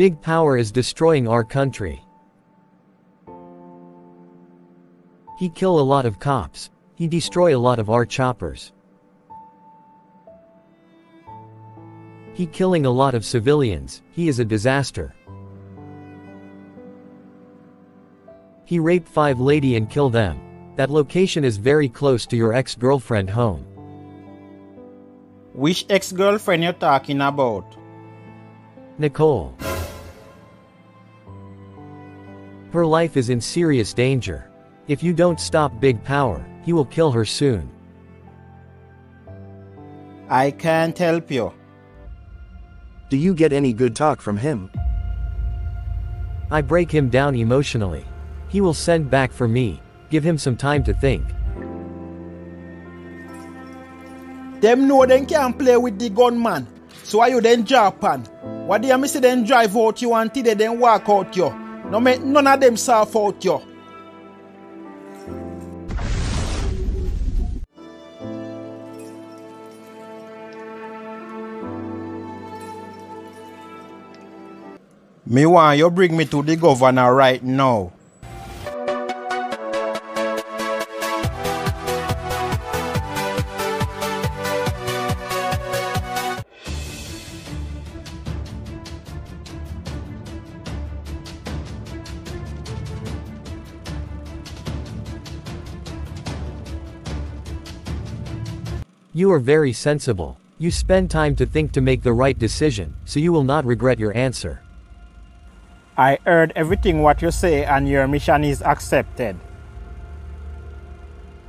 Big power is destroying our country. He kill a lot of cops. He destroy a lot of our choppers. He killing a lot of civilians. He is a disaster. He raped five lady and kill them. That location is very close to your ex-girlfriend home. Which ex-girlfriend you're talking about? Nicole. Her life is in serious danger. If you don't stop Big Power, he will kill her soon. I can't help you. Do you get any good talk from him? I break him down emotionally. He will send back for me. Give him some time to think. Them know them can't play with the gunman. So why you then Japan? What do you miss them drive out you until they then walk out you? No make none of them self out yo. Me want you bring me to the governor right now. You are very sensible. You spend time to think to make the right decision, so you will not regret your answer. I heard everything what you say and your mission is accepted.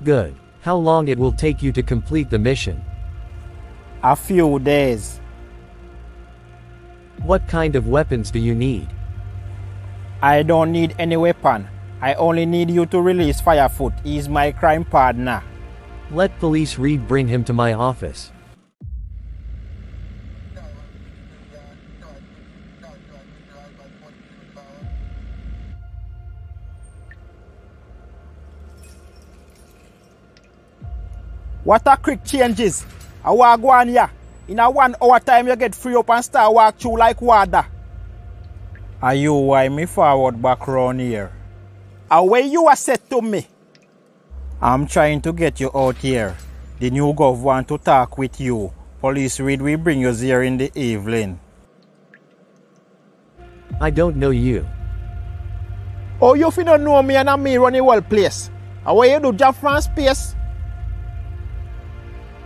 Good. How long it will take you to complete the mission? A few days. What kind of weapons do you need? I don't need any weapon. I only need you to release Firefoot. He's my crime partner. Let police Reed bring him to my office. What a quick changes. I walk one here. In a one hour time you get free up and start walk through like water. Are you why me forward back round here? Away you are said to me. I'm trying to get you out here. The new gov want to talk with you. Police read we bring you here in the evening. I don't know you. Oh, you finna know me and I'm me running whole place. Away you do job from space.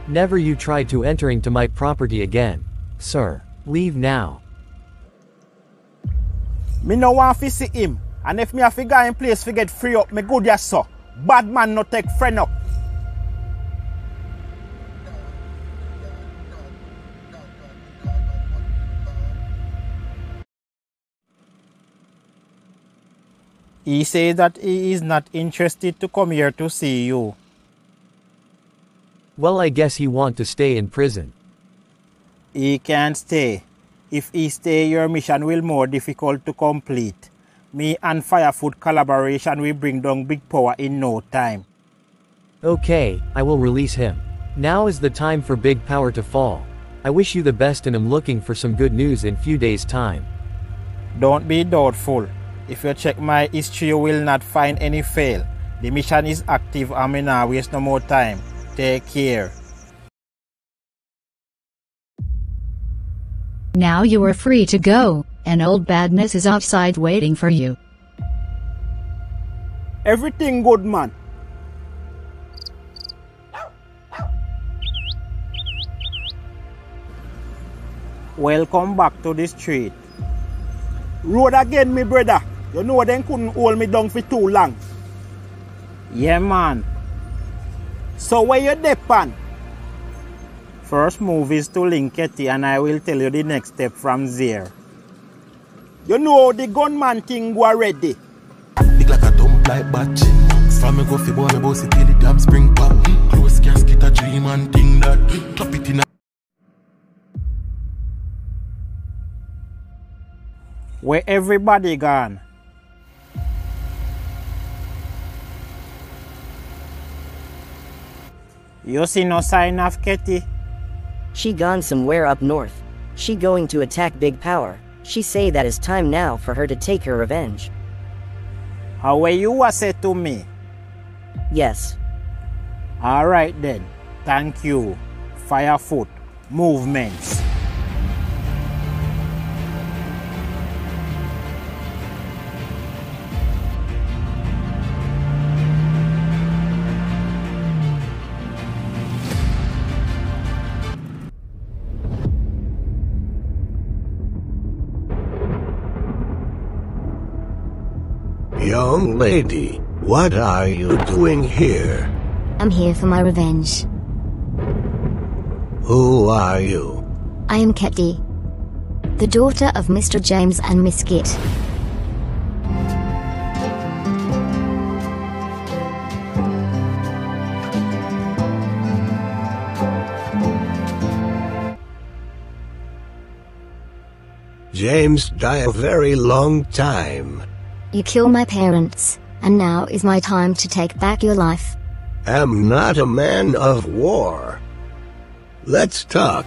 Never you try to enter into my property again. Sir, leave now. Me no want to see him. And if me have to go in place to get free up, me good yes sir. Bad man no take friend up. He says that he is not interested to come here to see you. Well I guess he want to stay in prison. He can't stay. If he stay, your mission will more difficult to complete. Me and Firefoot collaboration will bring down big power in no time. Okay, I will release him. Now is the time for big power to fall. I wish you the best and am looking for some good news in few days time. Don't be doubtful. If you check my history, you will not find any fail. The mission is active and me now waste no more time. Take care. Now you are free to go, and old badness is outside waiting for you. Everything good, man. Welcome back to the street. Road again, me brother. You know them couldn't hold me down for too long. Yeah, man. So where you depend? First move is to Linketty and I will tell you the next step from there. You know the gunman thing go already. Big like a dump like batch. From me go fi boy me boss it till the damn spring pop. Close casket a dream and thing that. Drop it in a Where everybody gone? You see no sign of Ketty? She gone somewhere up north. She going to attack Big Power. She say that it's time now for her to take her revenge. How you a say to me? Yes. Alright then. Thank you. Firefoot. Movements. Young lady, what are you doing here? I'm here for my revenge. Who are you? I am Ketty, the daughter of Mr. James and Miss Git. James died a very long time. You killed my parents, and now is my time to take back your life. Am not a man of war. Let's talk.